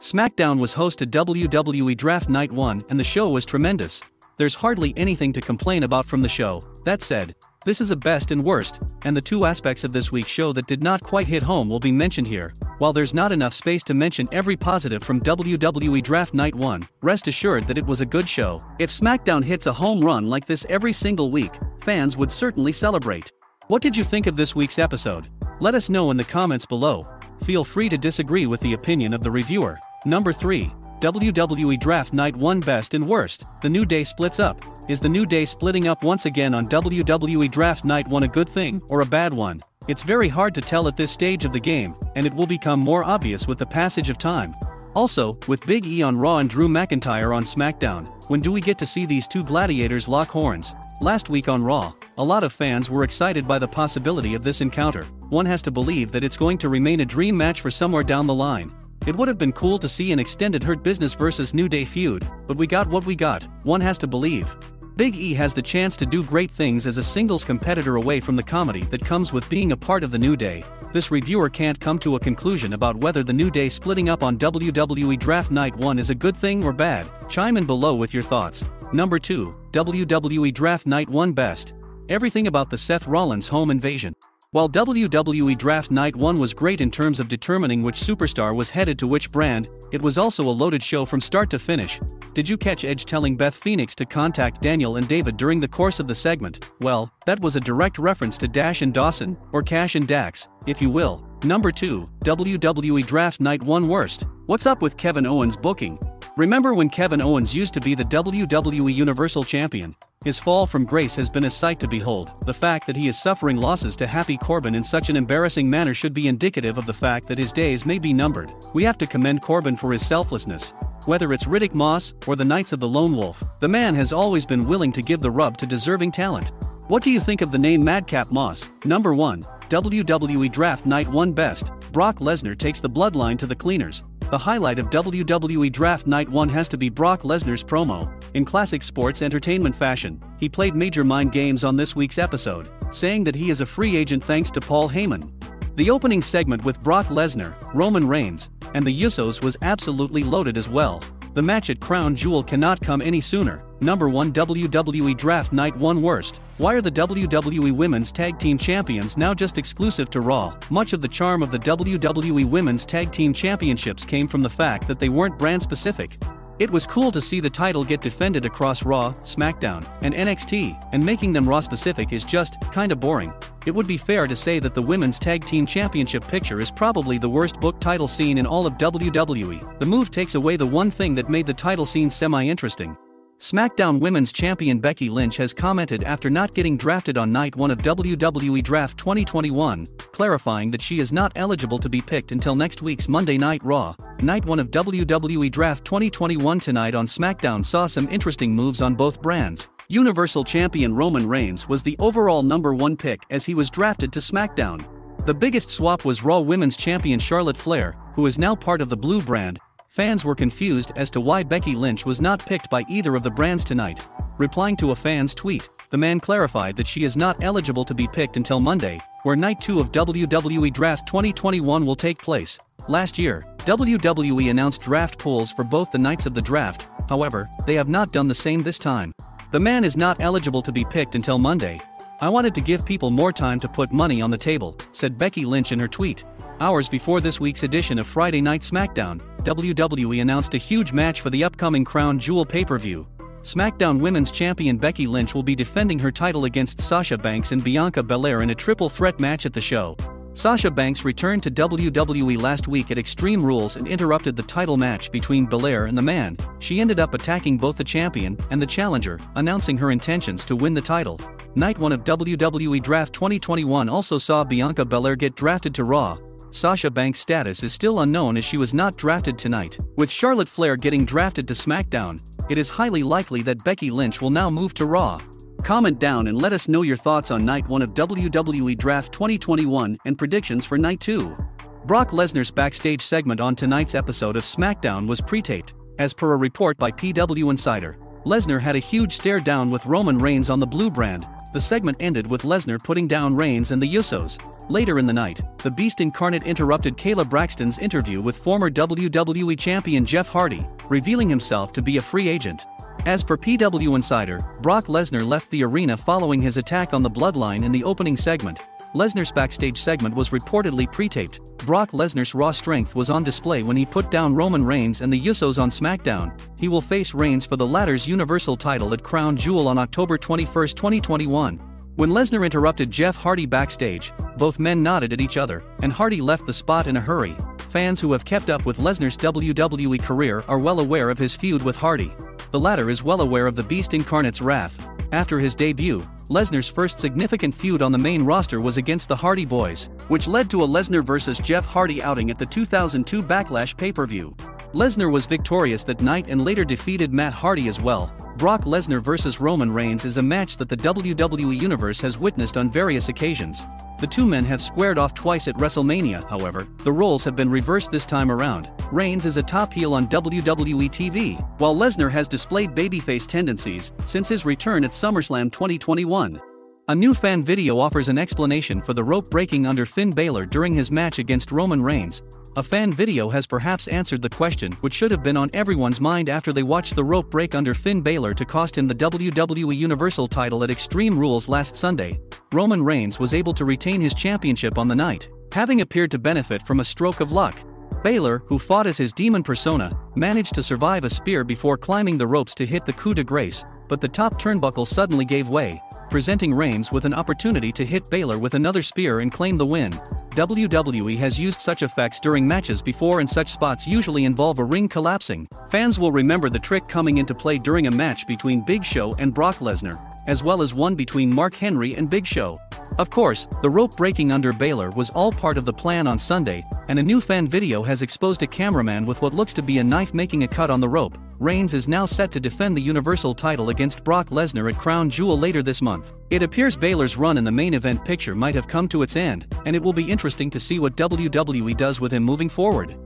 SmackDown was host to WWE Draft Night 1 and the show was tremendous. There's hardly anything to complain about from the show, that said, this is a best and worst, and the two aspects of this week's show that did not quite hit home will be mentioned here. While there's not enough space to mention every positive from WWE Draft Night 1, rest assured that it was a good show. If SmackDown hits a home run like this every single week, fans would certainly celebrate. What did you think of this week's episode? Let us know in the comments below. Feel free to disagree with the opinion of the reviewer. Number 3. WWE Draft Night 1 Best and Worst, The New Day splits up. Is the New Day splitting up once again on WWE Draft Night 1 a good thing or a bad one? It's very hard to tell at this stage of the game, and it will become more obvious with the passage of time. Also, with Big E on Raw and Drew McIntyre on SmackDown, when do we get to see these two gladiators lock horns? Last week on Raw, a lot of fans were excited by the possibility of this encounter. One has to believe that it's going to remain a dream match for somewhere down the line. It would have been cool to see an extended Hurt Business vs New Day feud, but we got what we got, one has to believe. Big E has the chance to do great things as a singles competitor away from the comedy that comes with being a part of the New Day. This reviewer can't come to a conclusion about whether the New Day splitting up on WWE Draft Night 1 is a good thing or bad. Chime in below with your thoughts. Number 2, WWE Draft Night 1 Best. Everything about the Seth Rollins home invasion. While WWE Draft Night 1 was great in terms of determining which superstar was headed to which brand, it was also a loaded show from start to finish. Did you catch Edge telling Beth Phoenix to contact Daniel and David during the course of the segment? Well, that was a direct reference to Dash and Dawson, or Cash and Dax, if you will. Number 2, WWE Draft Night 1 Worst. What's up with Kevin Owens' booking? Remember when Kevin Owens used to be the WWE Universal Champion? His fall from grace has been a sight to behold. The fact that he is suffering losses to Happy Corbin in such an embarrassing manner should be indicative of the fact that his days may be numbered. We have to commend Corbin for his selflessness. Whether it's Riddick Moss or the Knights of the Lone Wolf, the man has always been willing to give the rub to deserving talent. What do you think of the name Madcap Moss? Number 1. WWE Draft Night 1 Best. Brock Lesnar takes the bloodline to the cleaners. The highlight of WWE Draft Night 1 has to be Brock Lesnar's promo. In classic sports entertainment fashion, he played major mind games on this week's episode, saying that he is a free agent thanks to Paul Heyman. The opening segment with Brock Lesnar, Roman Reigns, and the Usos was absolutely loaded as well. The match at Crown Jewel cannot come any sooner. Number 1 WWE Draft Night 1 Worst. Why are the WWE Women's Tag Team Champions now just exclusive to Raw? Much of the charm of the WWE Women's Tag Team Championships came from the fact that they weren't brand specific. It was cool to see the title get defended across Raw, SmackDown, and NXT, and making them Raw specific is just kinda boring. It would be fair to say that the Women's Tag Team Championship picture is probably the worst book title scene in all of WWE. The move takes away the one thing that made the title scene semi-interesting. SmackDown Women's Champion Becky Lynch has commented after not getting drafted on night 1 of WWE Draft 2021, clarifying that she is not eligible to be picked until next week's Monday Night Raw. Night 1 of WWE Draft 2021 tonight on SmackDown saw some interesting moves on both brands. Universal Champion Roman Reigns was the overall number 1 pick as he was drafted to SmackDown. The biggest swap was Raw Women's Champion Charlotte Flair, who is now part of the Blue brand, Fans were confused as to why Becky Lynch was not picked by either of the brands tonight. Replying to a fan's tweet, the man clarified that she is not eligible to be picked until Monday, where Night 2 of WWE Draft 2021 will take place. Last year, WWE announced draft pools for both the nights of the draft, however, they have not done the same this time. The man is not eligible to be picked until Monday. I wanted to give people more time to put money on the table, said Becky Lynch in her tweet. Hours before this week's edition of Friday Night SmackDown, WWE announced a huge match for the upcoming Crown Jewel pay-per-view. SmackDown Women's Champion Becky Lynch will be defending her title against Sasha Banks and Bianca Belair in a triple threat match at the show. Sasha Banks returned to WWE last week at Extreme Rules and interrupted the title match between Belair and the man. She ended up attacking both the champion and the challenger, announcing her intentions to win the title. Night 1 of WWE Draft 2021 also saw Bianca Belair get drafted to Raw, Sasha Banks' status is still unknown as she was not drafted tonight. With Charlotte Flair getting drafted to SmackDown, it is highly likely that Becky Lynch will now move to Raw. Comment down and let us know your thoughts on Night 1 of WWE Draft 2021 and predictions for Night 2. Brock Lesnar's backstage segment on tonight's episode of SmackDown was pre-taped, as per a report by PW Insider. Lesnar had a huge stare down with Roman Reigns on the blue brand, The segment ended with Lesnar putting down Reigns and the Usos. Later in the night, the Beast incarnate interrupted Kayla Braxton's interview with former WWE Champion Jeff Hardy, revealing himself to be a free agent. As per PW Insider, Brock Lesnar left the arena following his attack on the Bloodline in the opening segment, Lesnar's backstage segment was reportedly pre-taped. Brock Lesnar's raw strength was on display when he put down Roman Reigns and the Usos on SmackDown. He will face Reigns for the latter's Universal title at Crown Jewel on October 21, 2021. When Lesnar interrupted Jeff Hardy backstage, both men nodded at each other, and Hardy left the spot in a hurry. Fans who have kept up with Lesnar's WWE career are well aware of his feud with Hardy. The latter is well aware of the Beast Incarnate's wrath. After his debut, Lesnar's first significant feud on the main roster was against the Hardy Boys, which led to a Lesnar vs. Jeff Hardy outing at the 2002 Backlash pay-per-view. Lesnar was victorious that night and later defeated Matt Hardy as well. Brock Lesnar vs. Roman Reigns is a match that the WWE Universe has witnessed on various occasions. The two men have squared off twice at WrestleMania, however, the roles have been reversed this time around. Reigns is a top heel on WWE TV, while Lesnar has displayed babyface tendencies since his return at SummerSlam 2021. A new fan video offers an explanation for the rope breaking under Finn Balor during his match against Roman Reigns. A fan video has perhaps answered the question which should have been on everyone's mind after they watched the rope break under Finn Balor to cost him the WWE Universal title at Extreme Rules last Sunday. Roman Reigns was able to retain his championship on the night, having appeared to benefit from a stroke of luck. Balor, who fought as his demon persona, managed to survive a spear before climbing the ropes to hit the coup de grace, but the top turnbuckle suddenly gave way, presenting Reigns with an opportunity to hit Balor with another spear and claim the win. WWE has used such effects during matches before and such spots usually involve a ring collapsing. Fans will remember the trick coming into play during a match between Big Show and Brock Lesnar, as well as one between Mark Henry and Big Show. Of course, the rope breaking under Balor was all part of the plan on Sunday, and a new fan video has exposed a cameraman with what looks to be a knife making a cut on the rope. Reigns is now set to defend the Universal title against Brock Lesnar at Crown Jewel later this month. It appears Balor's run in the main event picture might have come to its end, and it will be interesting to see what WWE does with him moving forward.